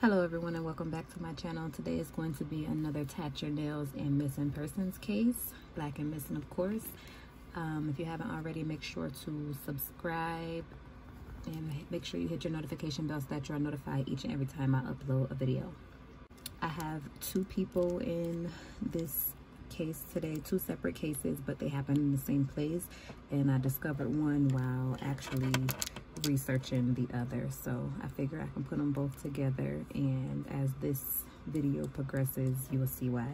Hello everyone and welcome back to my channel. Today is going to be another Tat Your Nails and Missing Persons case. Black and Missing of course. Um, if you haven't already, make sure to subscribe and make sure you hit your notification bell so that you are notified each and every time I upload a video. I have two people in this case today, two separate cases, but they happen in the same place. And I discovered one while actually researching the other. So I figure I can put them both together. And as this video progresses, you will see why.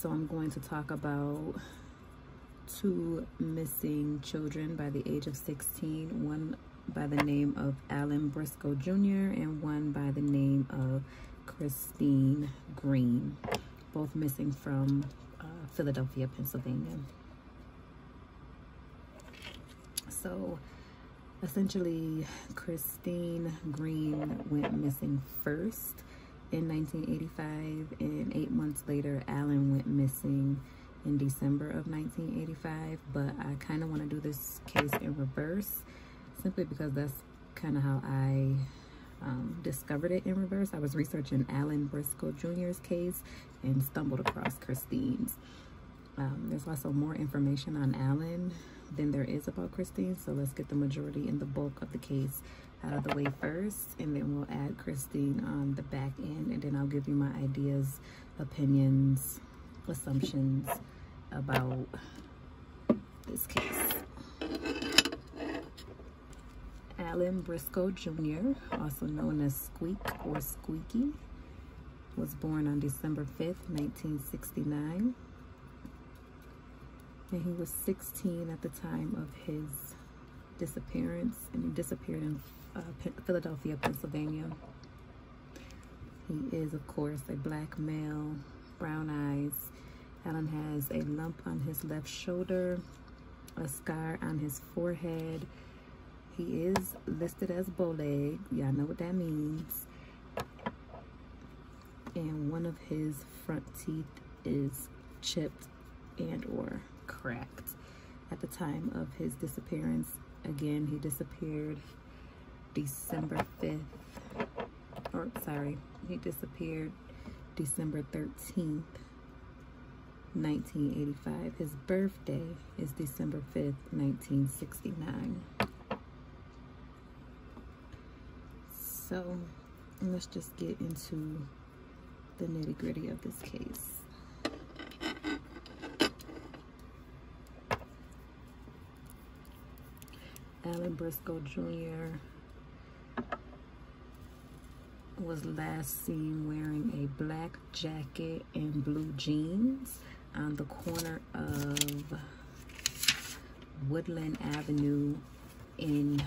So I'm going to talk about two missing children by the age of 16. One by the name of Allen Briscoe Jr. and one by the name of Christine Green, both missing from uh, Philadelphia, Pennsylvania. So essentially, Christine Green went missing first in 1985, and eight months later, Allen went missing in December of 1985. But I kind of want to do this case in reverse simply because that's kind of how I um, discovered it in reverse. I was researching Allen Briscoe Jr.'s case and stumbled across Christine's. Um, there's also more information on Allen than there is about Christine, so let's get the majority and the bulk of the case out of the way first, and then we'll add Christine on the back end, and then I'll give you my ideas, opinions, assumptions about this case. Allen Briscoe Jr., also known as Squeak or Squeaky, was born on December 5th, 1969. And he was 16 at the time of his disappearance, and he disappeared in uh, Philadelphia, Pennsylvania. He is, of course, a black male, brown eyes. Allen has a lump on his left shoulder, a scar on his forehead, he is listed as bow leg. Y'all know what that means. And one of his front teeth is chipped and or cracked. At the time of his disappearance, again, he disappeared December 5th. Or, sorry, he disappeared December 13th, 1985. His birthday is December 5th, 1969. So let's just get into the nitty gritty of this case. Allen Briscoe Jr. was last seen wearing a black jacket and blue jeans on the corner of Woodland Avenue in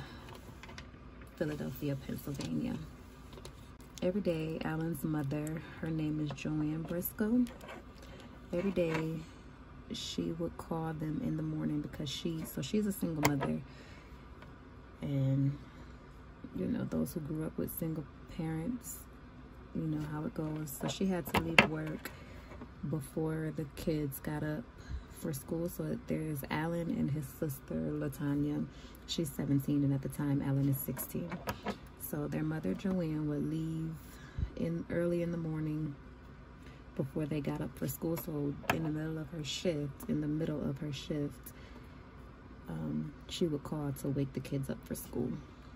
Philadelphia, Pennsylvania. Every day, Allen's mother, her name is Joanne Briscoe. Every day, she would call them in the morning because she, so she's a single mother. And, you know, those who grew up with single parents, you know how it goes. So she had to leave work before the kids got up for school. So there's Allen and his sister, Latanya. She's 17, and at the time, Allen is 16. So their mother, Joanne, would leave in early in the morning before they got up for school. So in the middle of her shift, in the middle of her shift, um, she would call to wake the kids up for school.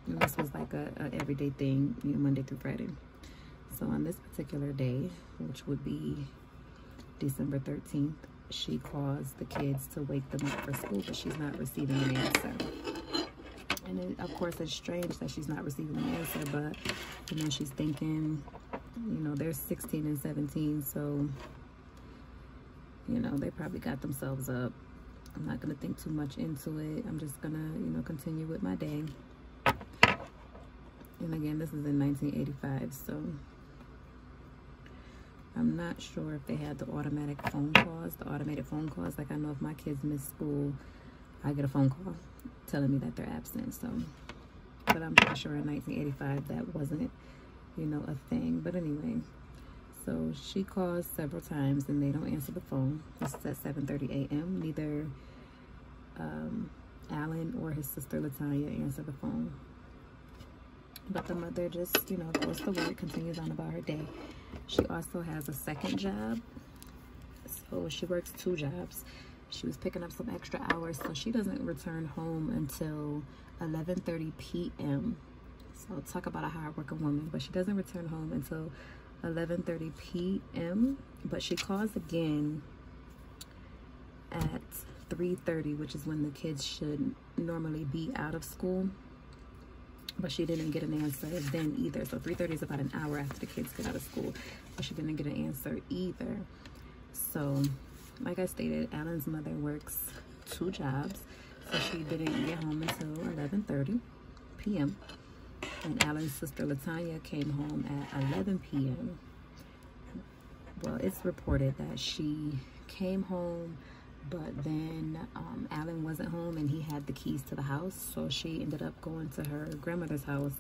And this was like a, a everyday thing, you know, Monday through Friday. So on this particular day, which would be December 13th, she calls the kids to wake them up for school, but she's not receiving an answer. And it, of course, it's strange that she's not receiving an answer, but, you know, she's thinking, you know, they're 16 and 17, so, you know, they probably got themselves up. I'm not going to think too much into it. I'm just going to, you know, continue with my day. And again, this is in 1985, so I'm not sure if they had the automatic phone calls, the automated phone calls. Like I know if my kids miss school, I get a phone call telling me that they're absent. So, but I'm pretty sure in 1985 that wasn't, you know, a thing. But anyway, so she calls several times and they don't answer the phone. This is at 7.30 a.m. Neither um, Allen or his sister Latanya answer the phone. But the mother just, you know, goes to work, continues on about her day. She also has a second job. So she works two jobs. She was picking up some extra hours, so she doesn't return home until 11.30 p.m. So talk about a hardworking woman, but she doesn't return home until 11.30 p.m. But she calls again at 3.30, which is when the kids should normally be out of school but she didn't get an answer then either. So 3.30 is about an hour after the kids get out of school, but she didn't get an answer either. So, like I stated, Allen's mother works two jobs, so she didn't get home until 11.30 p.m. And Allen's sister Latanya came home at 11 p.m. Well, it's reported that she came home but then um, Allen wasn't home and he had the keys to the house so she ended up going to her grandmother's house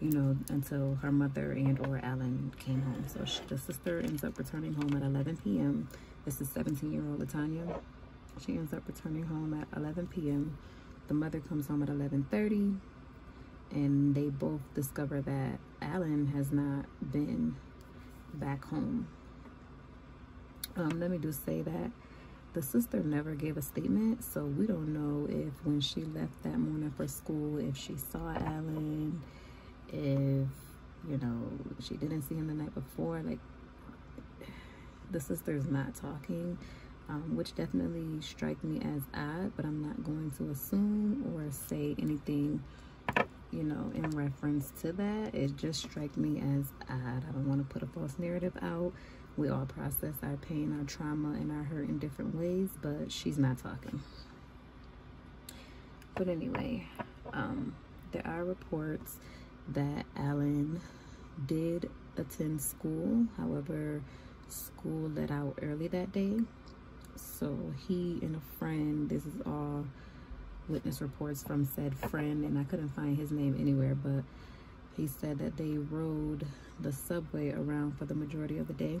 you know until her mother and or Allen came home so she, the sister ends up returning home at 11 p.m. this is 17 year old Latanya she ends up returning home at 11 p.m. the mother comes home at 11:30 and they both discover that Allen has not been back home. Um, let me just say that the sister never gave a statement so we don't know if when she left that morning for school if she saw allen if you know she didn't see him the night before like the sister's not talking um, which definitely strike me as odd but i'm not going to assume or say anything you know in reference to that it just struck me as odd i don't want to put a false narrative out we all process our pain, our trauma, and our hurt in different ways, but she's not talking. But anyway, um, there are reports that Allen did attend school. However, school let out early that day. So he and a friend, this is all witness reports from said friend, and I couldn't find his name anywhere, but he said that they rode the subway around for the majority of the day.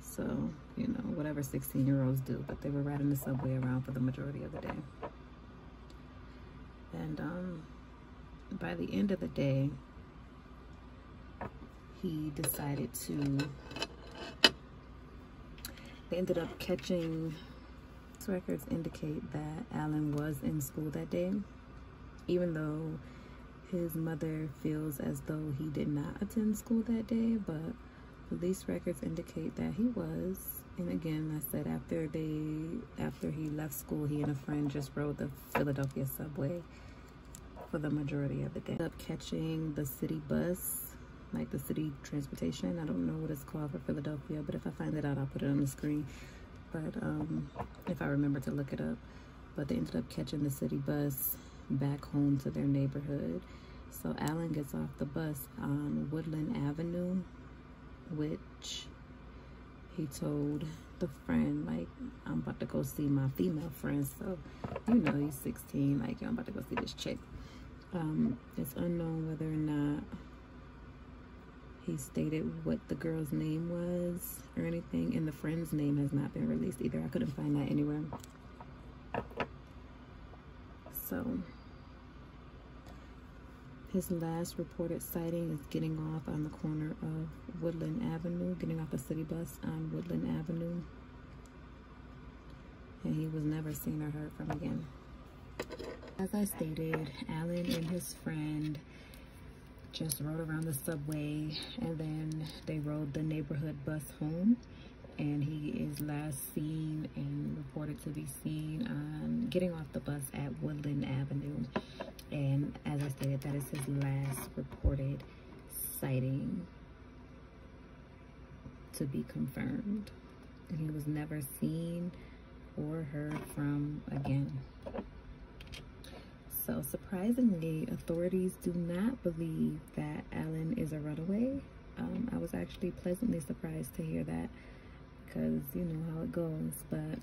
So, you know, whatever 16 year olds do, but they were riding the subway around for the majority of the day. And um, by the end of the day, he decided to, they ended up catching, records indicate that Allen was in school that day, even though his mother feels as though he did not attend school that day, but police records indicate that he was. And again i said after they after he left school he and a friend just rode the philadelphia subway for the majority of the day. Up catching the city bus like the city transportation. I don't know what it's called for philadelphia but if i find it out i'll put it on the screen but um if i remember to look it up but they ended up catching the city bus back home to their neighborhood. So allen gets off the bus on woodland avenue which he told the friend like i'm about to go see my female friend. So you know he's 16 like i'm about to go see this chick. Um it's unknown whether or not he stated what the girl's name was or anything and the friend's name has not been released either i couldn't find that anywhere so his last reported sighting is getting off on the corner of Woodland Avenue, getting off the city bus on Woodland Avenue. And he was never seen or heard from again. As I stated, Allen and his friend just rode around the subway and then they rode the neighborhood bus home and he is last seen and reported to be seen on getting off the bus at Woodland Avenue and as I stated, that is his last reported sighting to be confirmed. And he was never seen or heard from again. So surprisingly, authorities do not believe that Allen is a runaway. Um, I was actually pleasantly surprised to hear that because you know how it goes. But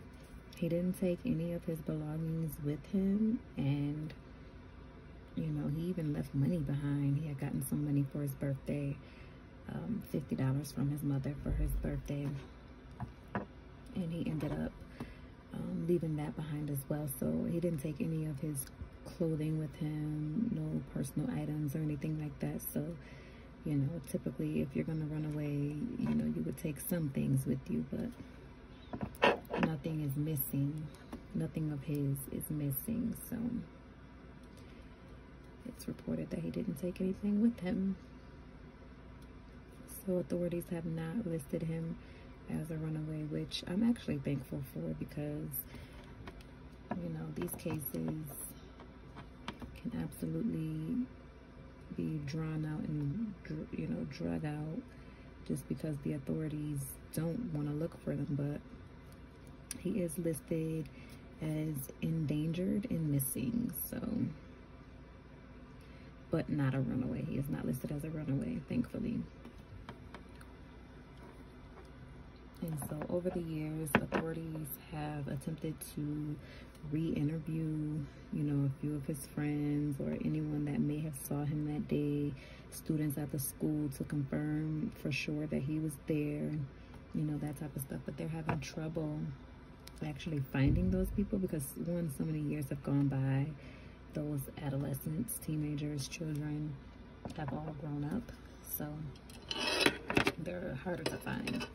he didn't take any of his belongings with him and you know, he even left money behind. He had gotten some money for his birthday, um, $50 from his mother for his birthday. And he ended up um, leaving that behind as well. So he didn't take any of his clothing with him, no personal items or anything like that. So, you know, typically if you're going to run away, you know, you would take some things with you, but nothing is missing. Nothing of his is missing. So it's reported that he didn't take anything with him. So authorities have not listed him as a runaway, which I'm actually thankful for because, you know, these cases can absolutely be drawn out and, you know, drug out just because the authorities don't want to look for them. But he is listed as endangered and missing, so, but not a runaway. He is not listed as a runaway, thankfully. And so over the years, authorities have attempted to re-interview, you know, a few of his friends or anyone that may have saw him that day, students at the school to confirm for sure that he was there, you know, that type of stuff. But they're having trouble actually finding those people because one, so many years have gone by. Those adolescents, teenagers, children have all grown up. So they're harder to find.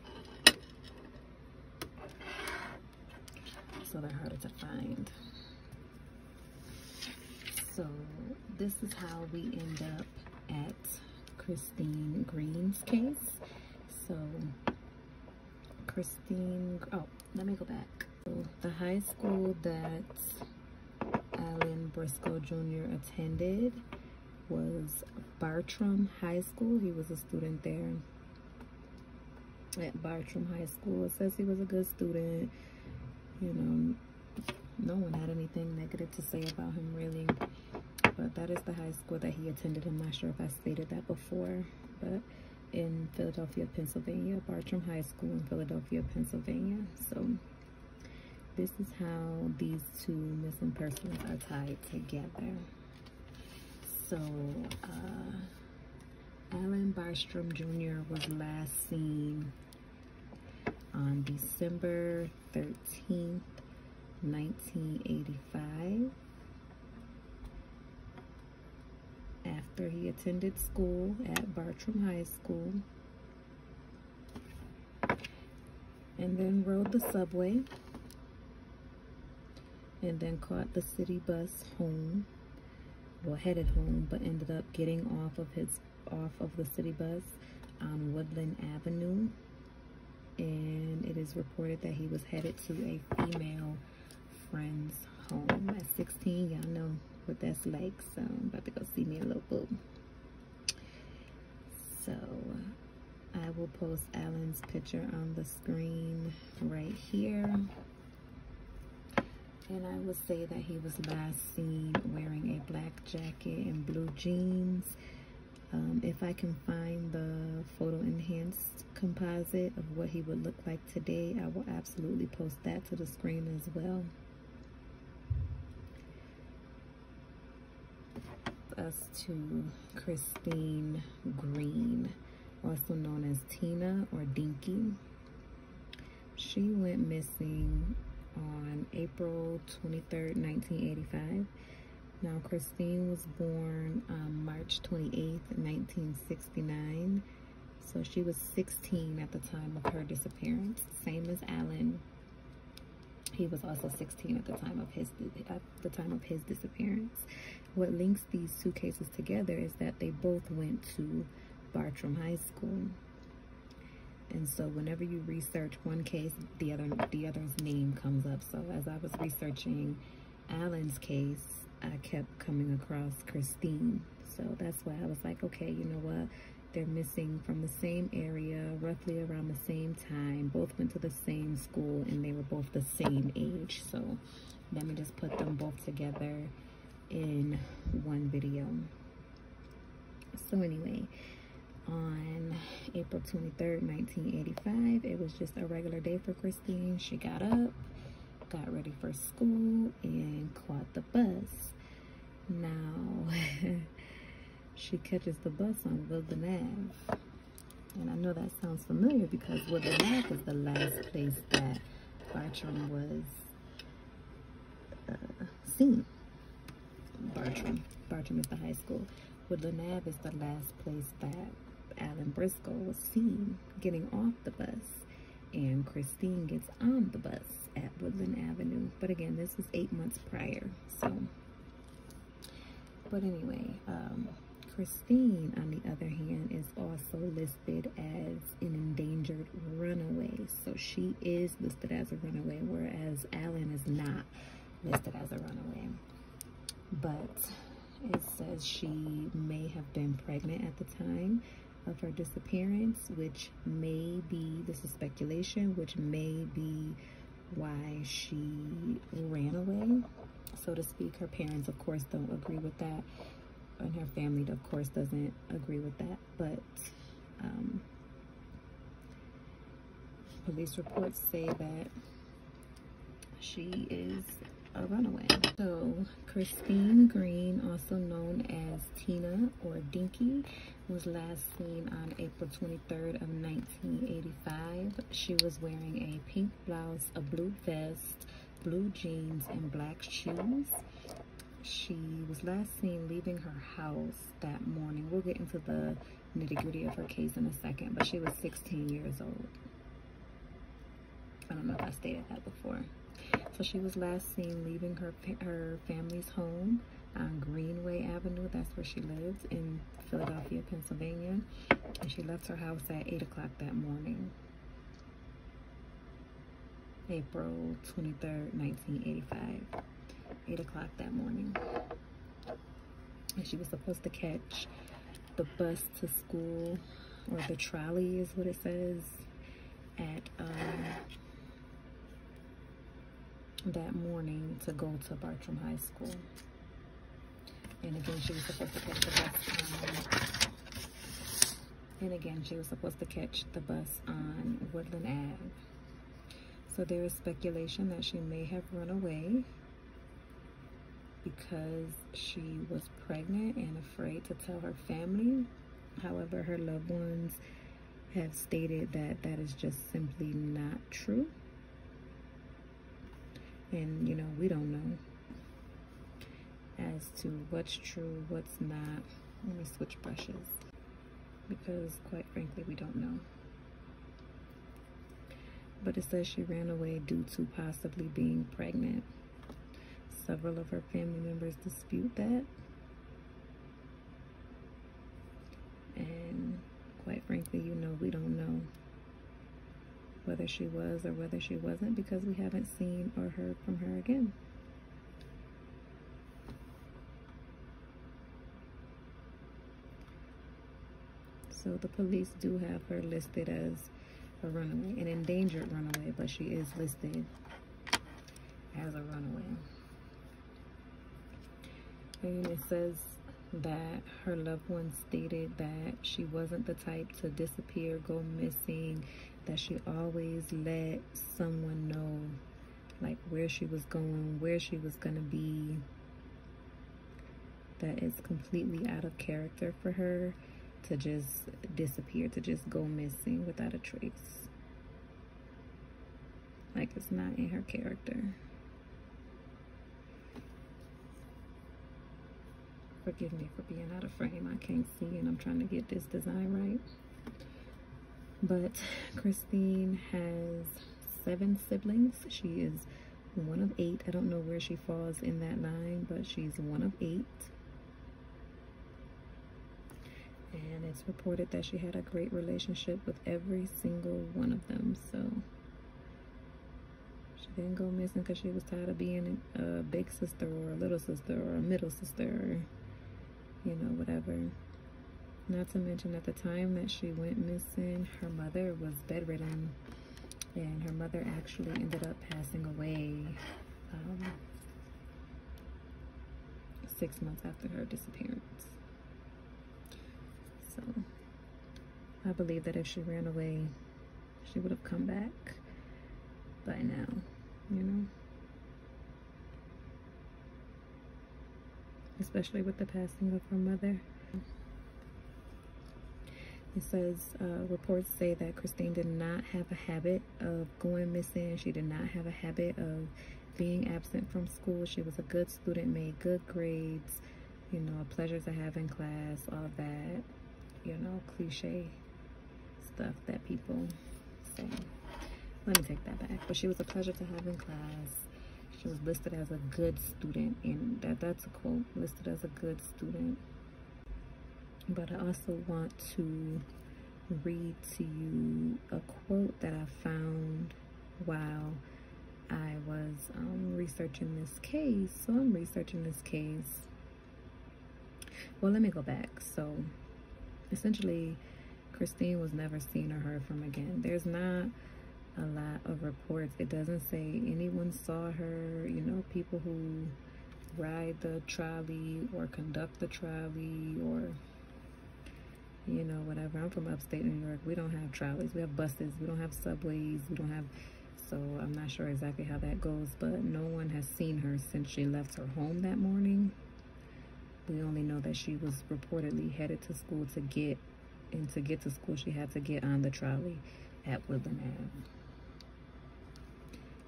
So they're harder to find. So this is how we end up at Christine Green's case. So Christine, oh, let me go back. So the high school that Allen Briscoe Jr. attended was Bartram High School. He was a student there at Bartram High School. It says he was a good student you know, no one had anything negative to say about him really. But that is the high school that he attended. I'm not sure if I stated that before, but in Philadelphia, Pennsylvania, Bartram High School in Philadelphia, Pennsylvania. So this is how these two missing persons are tied together. So, uh, Allen Barstrom Jr. was last seen on December 13th, 1985. After he attended school at Bartram High School and then rode the subway and then caught the city bus home well headed home but ended up getting off of his off of the city bus on Woodland Avenue and it is reported that he was headed to a female friend's home at 16 y'all know what that's like so i'm about to go see me a little boo. So uh, i will post allen's picture on the screen right here. And I will say that he was last seen wearing a black jacket and blue jeans um, if I can find the photo enhanced composite of what he would look like today, I will absolutely post that to the screen as well. Us to Christine Green, also known as Tina or Dinky. She went missing on April 23rd, 1985 now, Christine was born um, March 28th, 1969. So she was 16 at the time of her disappearance, same as Allen. He was also 16 at the time of his at the time of his disappearance. What links these two cases together is that they both went to Bartram High School. And so whenever you research one case, the other the other's name comes up. So as I was researching Allen's case, I kept coming across Christine. So that's why I was like, okay, you know what? They're missing from the same area, roughly around the same time. Both went to the same school and they were both the same age. So let me just put them both together in one video. So anyway, on April 23rd, 1985, it was just a regular day for Christine. She got up, got ready for school and caught the bus. Now, she catches the bus on Woodland Ave. And I know that sounds familiar because Woodland Ave was the last place that Bartram was uh, seen. Bartram. Bartram is the high school. Woodland Ave is the last place that Allen Briscoe was seen getting off the bus. And Christine gets on the bus at Woodland Avenue. But again, this was eight months prior. So, but anyway, um, Christine, on the other hand, is also listed as an endangered runaway. So she is listed as a runaway, whereas Allen is not listed as a runaway. But it says she may have been pregnant at the time of her disappearance, which may be, this is speculation, which may be why she ran away, so to speak. Her parents, of course, don't agree with that and her family, of course, doesn't agree with that. But um, police reports say that she is a runaway. So Christine Green, also known as Tina or Dinky, was last seen on April 23rd of 1985. She was wearing a pink blouse, a blue vest, blue jeans, and black shoes she was last seen leaving her house that morning. We'll get into the nitty gritty of her case in a second, but she was 16 years old. I don't know if I stated that before. So she was last seen leaving her, her family's home on Greenway Avenue. That's where she lives in Philadelphia, Pennsylvania. And she left her house at 8 o'clock that morning. April 23rd, 1985. 8 o'clock that morning. And she was supposed to catch the bus to school, or the trolley is what it says, at um, that morning to go to Bartram High School. And again, she was supposed to catch the bus on, and again, she was supposed to catch the bus on Woodland Ave. So there is speculation that she may have run away because she was pregnant and afraid to tell her family. However, her loved ones have stated that that is just simply not true. And, you know, we don't know as to what's true, what's not. Let me switch brushes because, quite frankly, we don't know. But it says she ran away due to possibly being pregnant. Several of her family members dispute that. And quite frankly, you know, we don't know whether she was or whether she wasn't because we haven't seen or heard from her again. So the police do have her listed as a runaway, an endangered runaway, but she is listed as a runaway and it says that her loved one stated that she wasn't the type to disappear, go missing, that she always let someone know like where she was going, where she was going to be. That it's completely out of character for her to just disappear, to just go missing without a trace. Like it's not in her character. Forgive me for being out of frame. I can't see and I'm trying to get this design right. But Christine has seven siblings. She is one of eight. I don't know where she falls in that line, but she's one of eight. And it's reported that she had a great relationship with every single one of them. So she didn't go missing because she was tired of being a big sister or a little sister or a middle sister or, you know, whatever. Not to mention at the time that she went missing, her mother was bedridden and her mother actually ended up passing away um, six months after her disappearance. So I believe that if she ran away, she would have come back by now, you know? especially with the passing of her mother. It says uh, reports say that Christine did not have a habit of going missing. She did not have a habit of being absent from school. She was a good student, made good grades, you know, a pleasure to have in class, all that, you know, cliche stuff that people say. Let me take that back. But she was a pleasure to have in class. She was listed as a good student, and that, that's a quote, listed as a good student. But I also want to read to you a quote that I found while I was um, researching this case. So I'm researching this case. Well, let me go back. So essentially, Christine was never seen or heard from again. There's not a lot of reports. It doesn't say anyone saw her, you know, people who ride the trolley or conduct the trolley or you know, whatever. I'm from upstate New York. We don't have trolleys. We have buses. We don't have subways. We don't have so I'm not sure exactly how that goes, but no one has seen her since she left her home that morning. We only know that she was reportedly headed to school to get, and to get to school, she had to get on the trolley at Woodland Ave.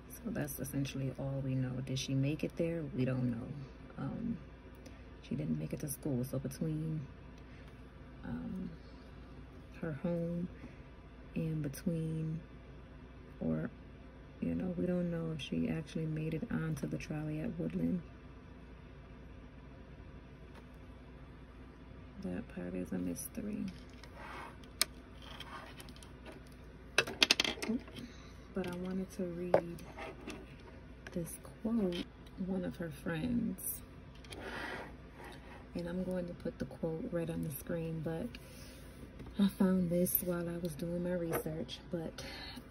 So that's essentially all we know. Did she make it there? We don't know. Um, she didn't make it to school. So between um, her home in between or you know, we don't know if she actually made it onto the trolley at Woodland. That part is a mystery. But I wanted to read this quote, one of her friends. And I'm going to put the quote right on the screen, but I found this while I was doing my research, but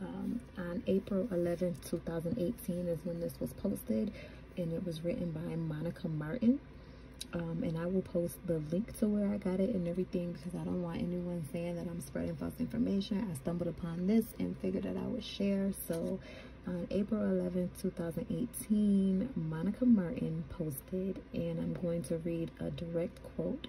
um, on April 11th, 2018 is when this was posted, and it was written by Monica Martin. Um, and I will post the link to where I got it and everything because I don't want anyone saying that I'm spreading false information. I stumbled upon this and figured that I would share. So on April 11th, 2018, Monica Martin posted, and I'm going to read a direct quote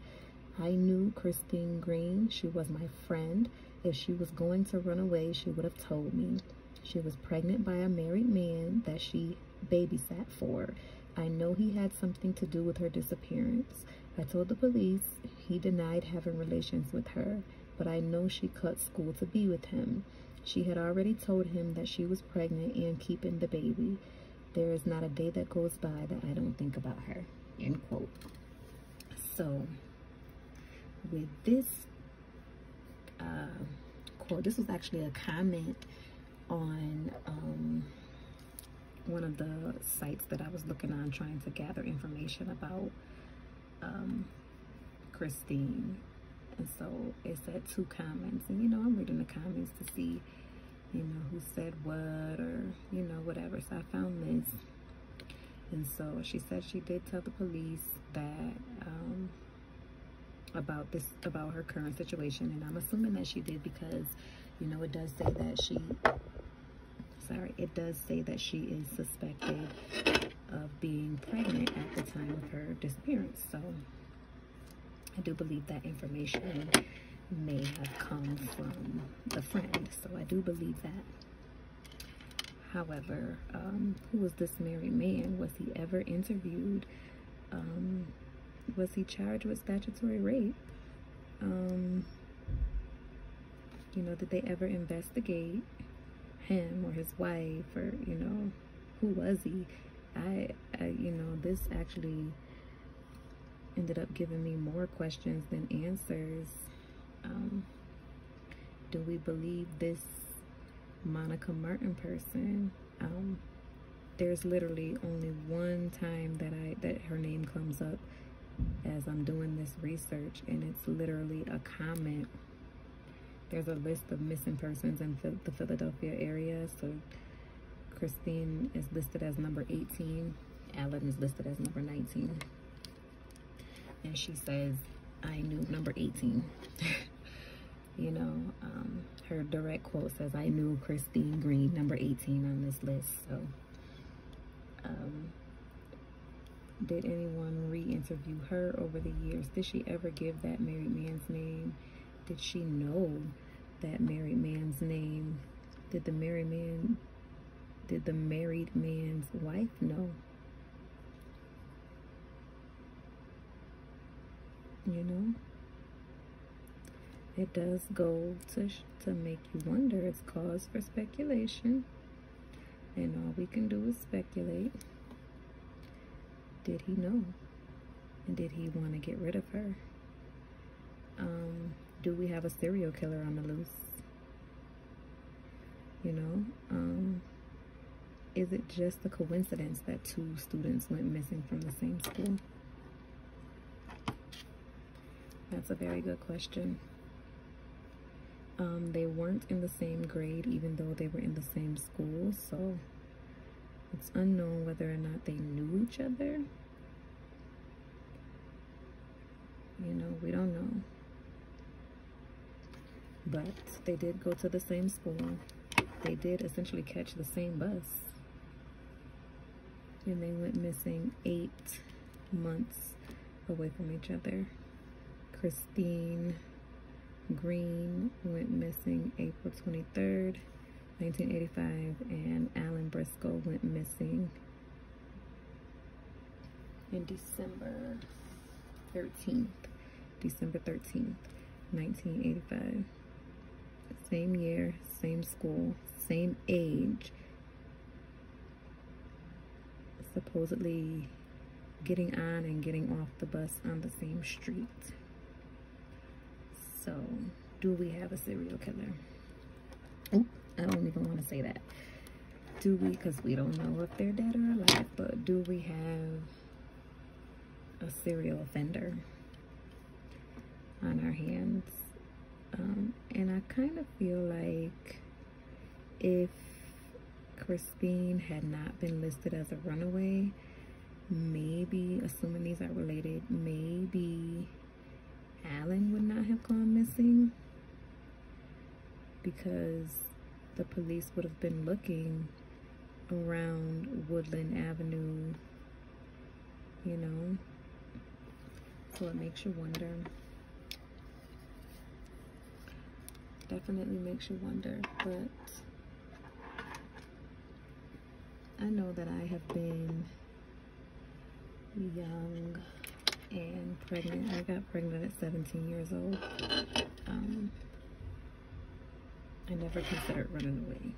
I knew Christine Green. She was my friend. If she was going to run away, she would have told me. She was pregnant by a married man that she babysat for. I know he had something to do with her disappearance. I told the police. He denied having relations with her, but I know she cut school to be with him. She had already told him that she was pregnant and keeping the baby. There is not a day that goes by that I don't think about her. End quote. So, with this uh, quote. This was actually a comment on um, one of the sites that I was looking on trying to gather information about um, Christine. And so it said two comments. And, you know, I'm reading the comments to see, you know, who said what or, you know, whatever. So I found this. And so she said she did tell the police that um, about this about her current situation and i'm assuming that she did because you know it does say that she sorry it does say that she is suspected of being pregnant at the time of her disappearance so i do believe that information may have come from the friend so i do believe that however um, who was this married man was he ever interviewed um, was he charged with statutory rape? Um, you know, did they ever investigate him or his wife or, you know, who was he? I, I you know, this actually ended up giving me more questions than answers. Um, do we believe this Monica Martin person? Um, there's literally only one time that I that her name comes up as I'm doing this research and it's literally a comment. There's a list of missing persons in the Philadelphia area. So Christine is listed as number 18. Allen is listed as number 19. And she says, I knew number 18. you know, um, her direct quote says, I knew Christine Green, number 18 on this list. So, um, did anyone re-interview her over the years? Did she ever give that married man's name? Did she know that married man's name? Did the married man, did the married man's wife know? You know? It does go to, to make you wonder. It's cause for speculation. And all we can do is speculate. Did he know? And did he want to get rid of her? Um, do we have a serial killer on the loose? You know, um, is it just a coincidence that two students went missing from the same school? That's a very good question. Um, they weren't in the same grade, even though they were in the same school, so it's unknown whether or not they knew each other. You know, we don't know. But they did go to the same school. They did essentially catch the same bus. And they went missing eight months away from each other. Christine Green went missing April 23rd, 1985, and Allen Briscoe went missing in December 13th, December 13th, 1985. Same year, same school, same age. Supposedly getting on and getting off the bus on the same street. So, do we have a serial killer? I don't even want to say that. Do we? Because we don't know if they're dead or alive. But do we have a serial offender on our hands? Um, and I kind of feel like if Christine had not been listed as a runaway, maybe, assuming these are related, maybe Allen would not have gone missing because the police would have been looking around Woodland Avenue, you know. So it makes you wonder. Definitely makes you wonder, but I know that I have been young and pregnant. I got pregnant at 17 years old. Um, I never considered running away.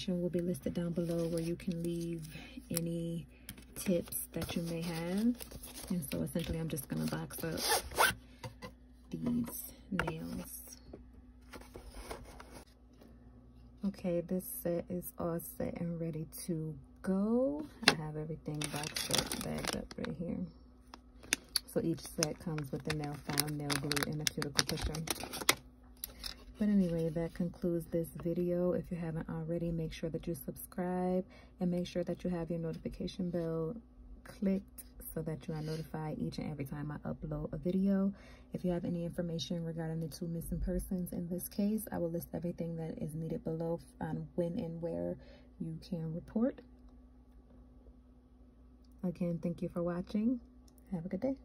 Information will be listed down below where you can leave any tips that you may have. And so essentially I'm just gonna box up these nails. Okay, this set is all set and ready to go. I have everything boxed up, bagged up right here. So each set comes with the nail file, nail glue, and a cuticle pusher. But anyway, that concludes this video. If you haven't already, make sure that you subscribe and make sure that you have your notification bell clicked so that you are notified each and every time I upload a video. If you have any information regarding the two missing persons in this case, I will list everything that is needed below on when and where you can report. Again, thank you for watching. Have a good day.